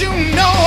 you know